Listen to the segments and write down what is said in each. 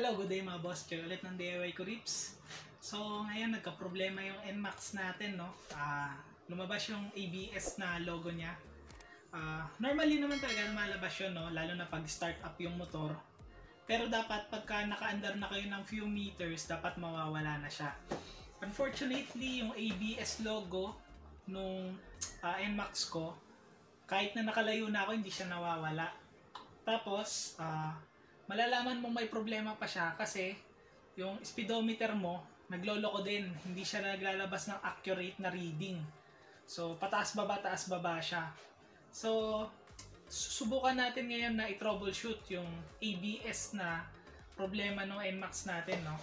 Hello, good day mga boss. Choy ulit ng DIY ko Rips. So, ngayon nagka-problema yung NMAX natin, no? Ah, lumabas yung ABS na logo niya. Ah, normally naman talaga lumalabas yun, no? Lalo na pag start up yung motor. Pero dapat pagka naka-under na kayo ng few meters, dapat mawawala na siya. Unfortunately, yung ABS logo nung ah, NMAX ko, kahit na nakalayo na ako, hindi siya nawawala. Tapos, ah, malalaman mo may problema pa siya kasi yung speedometer mo, nagloloko din. Hindi siya naglalabas ng accurate na reading. So, pataas baba, taas baba siya. So, susubukan natin ngayon na i-troubleshoot yung ABS na problema ng NMAX natin, no?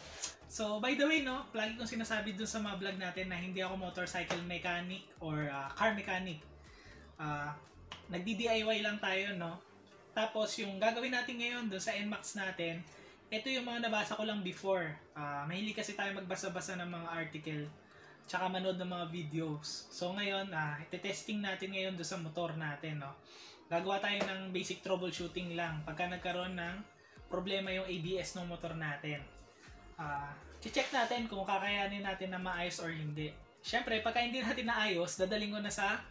So, by the way, no, lagi kong sinasabi dun sa mga vlog natin na hindi ako motorcycle mechanic or ah, car mechanic. Ah, nagdi-DIY lang tayo, no? Tapos, yung gagawin natin ngayon doon sa NMAX natin, ito yung mga nabasa ko lang before. Ah, mahilig kasi tayo magbasa-basa ng mga article, tsaka manood ng mga videos. So, ngayon, ah, ite-testing natin ngayon doon sa motor natin, no? Gagawa tayo ng basic troubleshooting lang pagka nagkaroon ng problema yung ABS ng motor natin. Ah, check natin kung kakayanin natin na maayos or hindi. Siyempre, pagka hindi natin naayos, dadaling ko na sa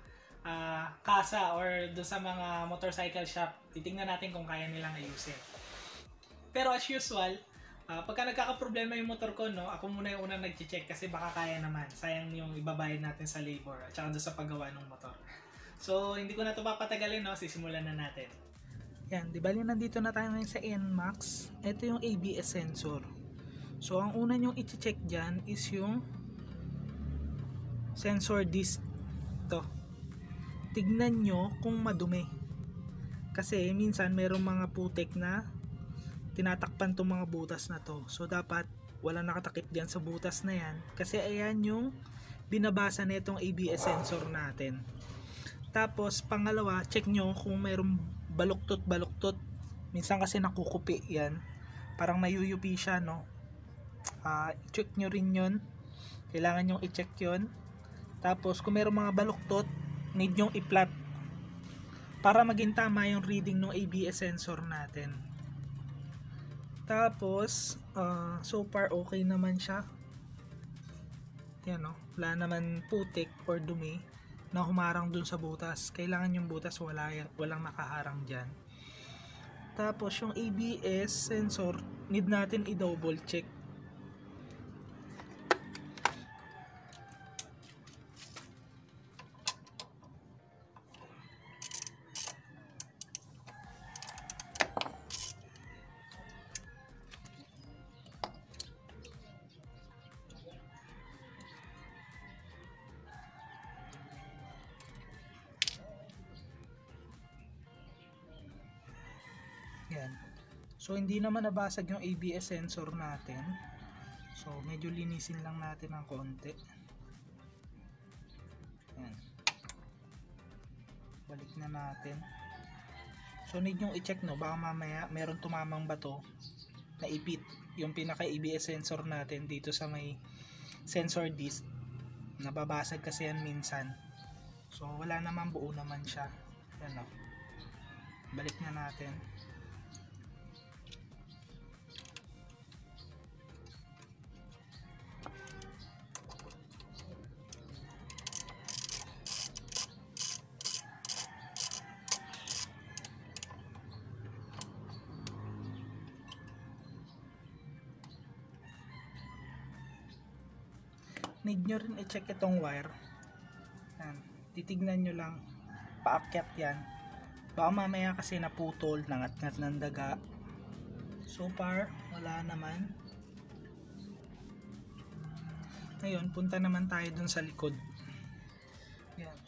ah, kasa or doon sa mga motorcycle shop, titingnan natin kung kaya nilang ayusin. Pero as usual, ah, pagka nagkakaproblema yung motor ko, no, ako muna yung unang nag-check kasi baka kaya naman. Sayang yung ibabayad natin sa labor at saka sa paggawa ng motor. So, hindi ko na ito papatagalin, no? Sisimulan na natin. Yan, di bali nandito na tayo ngayon sa NMAX. Ito yung ABS sensor. So, ang una nyong i-check dyan is yung sensor disc. To tignan nyo kung madumi. Kasi minsan merong mga putek na tinatakpan tong mga butas na to. So dapat wala nakatakip diyan sa butas na yan. Kasi ayan yung binabasa na itong ABS sensor natin. Tapos pangalawa, check nyo kung mayroong baluktot-baluktot. Minsan kasi nakukupi yan. Parang nayuyupi siya, no? Ah, check nyo rin yun. Kailangan nyo i-check yun. Tapos kung mayroong mga baluktot, need nyong i-plot para maging tama yung reading ng ABS sensor natin. Tapos, uh, so far okay naman siya. Yan no, wala naman putik or dumi na humarang dun sa butas. Kailangan yung butas wala, walang nakaharang dyan. Tapos yung ABS sensor, need natin i-double check So, hindi naman nabasag yung ABS sensor natin. So, medyo linisin lang natin ng konti. Yan. Balik na natin. So, need yung i-check no. Baka mamaya meron tumamang bato na ipit yung pinaka-ABS sensor natin dito sa may sensor disc. Nababasag kasi yan minsan. So, wala naman buo naman siya. Yan o. Balik na natin. Need nyo rin i-check itong wire. Yan. titignan nyo lang. Paakyat yan. Baka mamaya kasi naputol. Nangat-ngat ng daga. So far wala naman. Ngayon punta naman tayo dun sa likod. Yan.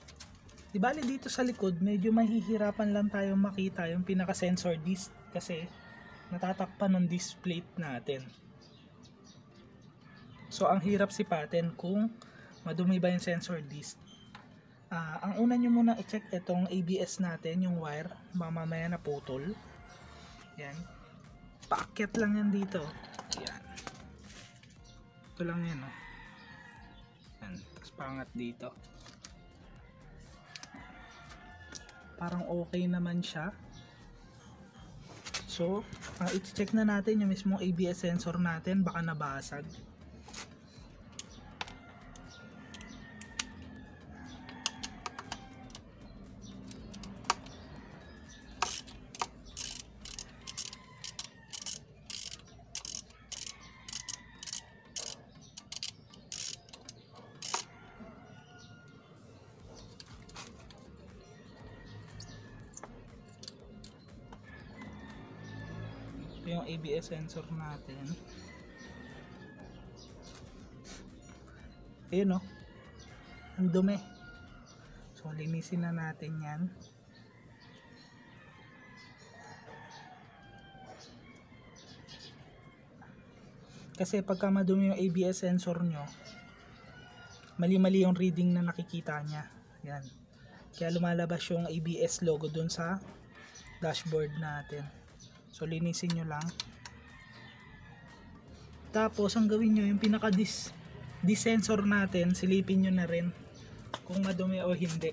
Di bali dito sa likod medyo mahihirapan lang tayo makita yung pinaka sensor disc kasi natatakpan ng disc plate natin So, ang hirap sipatin kung madumi ba yung sensor disc. Uh, ang una nyo muna i-check itong ABS natin, yung wire, mamamaya na putol. Yan. Paakyat lang yan dito. Yan. Ito lang yan, oh. Yan. Tapos pangat dito. Parang okay naman siya. So, uh, i-check na natin yung mismong ABS sensor natin, baka nabasag. Ito yung ABS sensor natin. Ayun oh. Ang dumi. So linisin na natin yan. Kasi pagka madumi yung ABS sensor nyo, mali-mali yung reading na nakikita niya. Yan. Kaya lumalabas yung ABS logo dun sa dashboard natin. So linisin nyo lang. Tapos ang gawin nyo yung pinaka dis sensor natin, silipin nyo na rin kung madumi o hindi.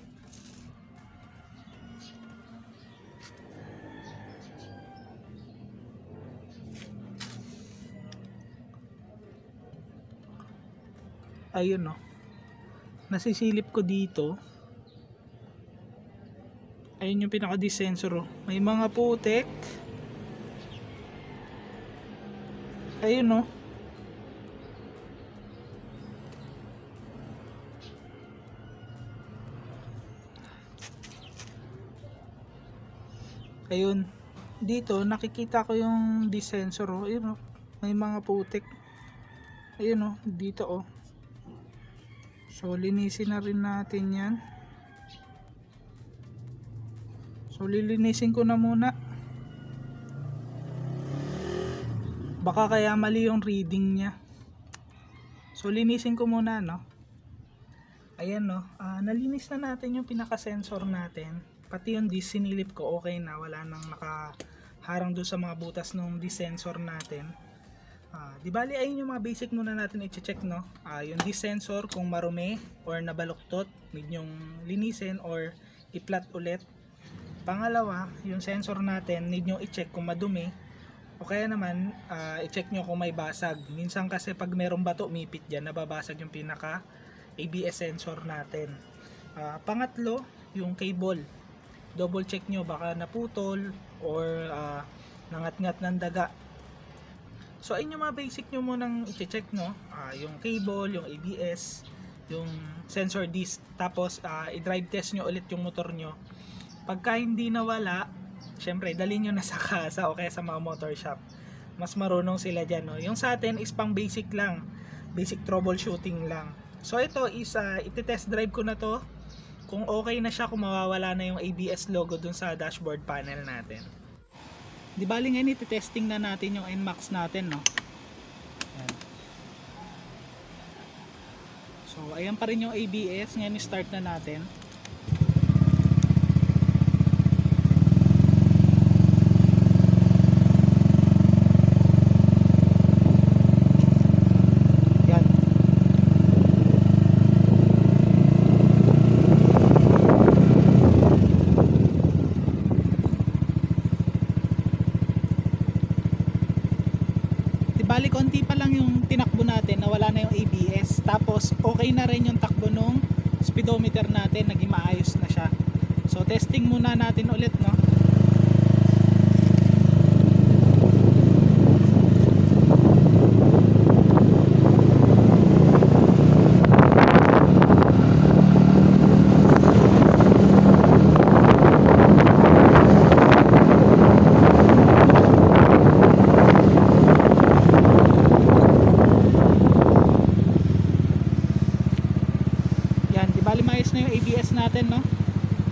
Ayun no. Nasisilip ko dito. Ayun yung pinaka sensor oh. May mga putek. Ayun no. Ayun. Dito nakikita ko yung sensor oh. Ayun oh. May mga putik. Ayun oh, dito oh. So linisin na rin natin 'yan. So lilinisin ko na muna. Baka kaya mali yung reading niya. So linisin ko muna no. Ayan no, ah, nalinis na natin yung pinaka-sensor natin. Pati yung disc sinilip ko okay na, wala nang nakaharang doon sa mga butas ng disc sensor natin. Ah, di bali ayun yung mga basic muna natin i-check no. Ah, yung disc sensor kung marumi or nabaluktot, need nyong linisin or i-flat ulit. Pangalawa, yung sensor natin need nyo i-check kung madumi o kaya naman ah, i-check nyo kung may basag. Minsan kasi pag merong bato umipit dyan, nababasag yung pinaka ABS sensor natin. Ah, pangatlo, yung cable. Double check nyo baka naputol or ah, nangat-ngat ng daga. So ayun yung mga basic nyo munang i-check no. Ah, yung cable, yung ABS, yung sensor disc. Tapos ah, i-drive test nyo ulit yung motor nyo. Pagka hindi nawala, syempre dalhin nyo na sa kasa o kaya sa mga motor shop. Mas marunong sila dyan. No? Yung sa atin is pang basic lang. Basic troubleshooting lang. So ito is uh, iti-test drive ko na to. Kung okay na siya, kung mawawala na yung ABS logo dun sa dashboard panel natin. Di bali ngayon iti-testing na natin yung NMAX natin, no? So, ayan pa rin yung ABS. Ngayon start na natin. Bali konti pa lang yung tinakbo natin na wala na yung ABS. Tapos okay na rin yung takbo nung speedometer natin, naging maayos na siya. So testing muna natin ulit no. Yan, di bali maayos na yung ABS natin, no?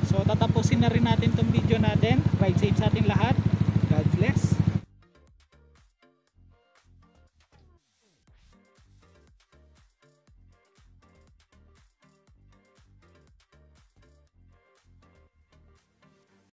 So, tatapusin na rin natin tong video natin. Ride safe sa ating lahat.